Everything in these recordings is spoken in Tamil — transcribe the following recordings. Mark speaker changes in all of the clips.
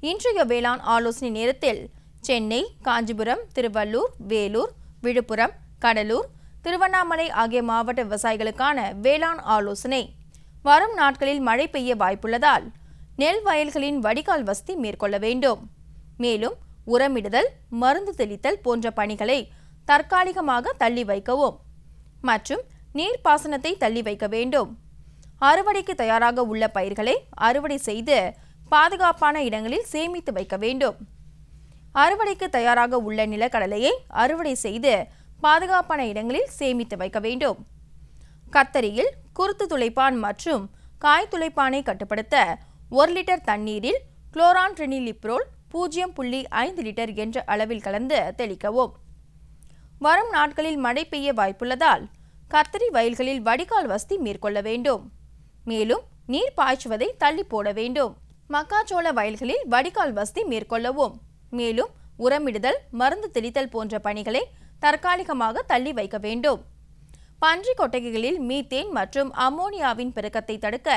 Speaker 1: இன்றைய வேளாண் ஆலோசனை நேரத்தில் சென்னை காஞ்சிபுரம் திருவள்ளூர் வேலூர் விழுப்புரம் கடலூர் திருவண்ணாமலை ஆகிய மாவட்ட விவசாயிகளுக்கான வேளாண் ஆலோசனை. வரும் நாட்களில் மழை பெய்ய வாய்ப்புள்ளதால் நெல் வயல்களின் வடிகால் வசதி மேற்கொள்ள வேண்டும். மேலும் உரமிடுதல் மருந்து தெளித்தல் போன்ற பணிகளை தற்காலிகமாக தள்ளி வைக்கவும் மற்றும் நீர்ப்பாசனத்தை தள்ளி வைக்க வேண்டும். அறுவடைக்கு தயாராக உள்ள பயிர்களை அறுவடை செய்து பாதுகாப்பான இடங்களில் சேமித்து வைக்க வேண்டும். அறுவடைக்கு தயாராக உள்ள நிலக்கடலையை அறுவடை செய்து பாதுகாப்பான இடங்களில் சேமித்து வைக்க வேண்டும். கத்தரியில் குருத்து துளைப்பான் மற்றும் காய் துளைப்பானை கட்டுப்படுத்த ஒரு லிட்டர் தண்ணீரில் குளோரான் ட்ரினிலிப்ரோல் பூஜ்ஜியம் புள்ளி ஐந்து லிட்டர் என்ற அளவில் கலந்து தெளிக்கவும். வரும் நாட்களில் மழை பெய்ய வாய்ப்புள்ளதால் கத்தரி வயல்களில் வடிகால் வசதி மேற்கொள்ள வேண்டும். மேலும் நீர் பாய்ச்சுவதை தள்ளி போட வேண்டும். மக்காச்சோள வயல்களில் வடிகால் வசதி மேற்கொள்ளவும். மேலும் உரமிடுதல் மருந்து தெளித்தல் போன்ற பணிகளை தற்காலிகமாக தள்ளி வைக்க வேண்டும். பன்றி கொட்டகைகளில் மீத்தேன் மற்றும் அம்மோனியாவின் பெருக்கத்தை தடுக்க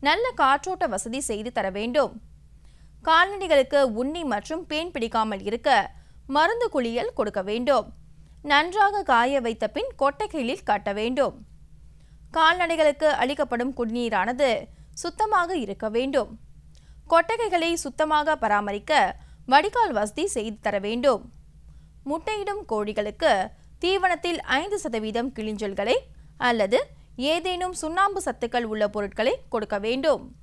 Speaker 1: நல்ல காற்றோட்ட வசதி செய்து தர வேண்டும். கால்நடைகளுக்கு உண்ணி மற்றும் பேன் பிடிக்காமல் இருக்க மருந்து குளியல் கொடுக்க வேண்டும். நன்றாக காய வைத்த பின் கொட்டைகளில் கட்ட வேண்டும். கால்நடைகளுக்கு அளிக்கப்படும் குடிநீரானது சுத்தமாக இருக்க வேண்டும். கொட்டகைகளை சுத்தமாக பராமரிக்க வடிகால் வசதி செய்து தர வேண்டும். முட்டையிடும் கோழிகளுக்கு தீவனத்தில் ஐந்து சதவீதம் கிளிஞ்சல்களை அல்லது ஏதேனும் சுண்ணாம்பு சத்துக்கள் உள்ள பொருட்களை கொடுக்க வேண்டும்.